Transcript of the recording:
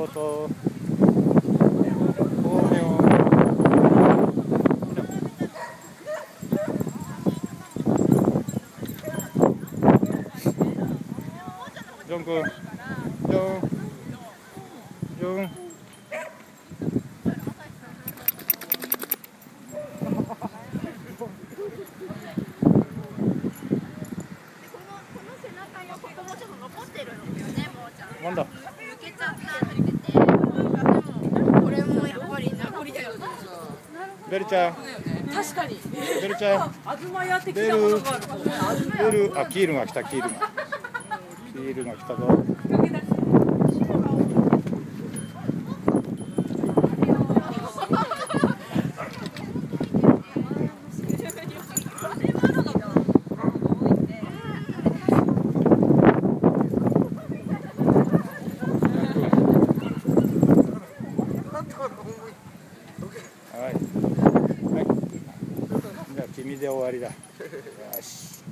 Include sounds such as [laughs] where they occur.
京都ち戸っジョン。君ジョ [laughs] ん。ベルちゃん。確かに。ベルちゃん。東屋的なものがあるベル。あキールが来たキールが。キールが来たぞ。はい、君で終わりだ。よし。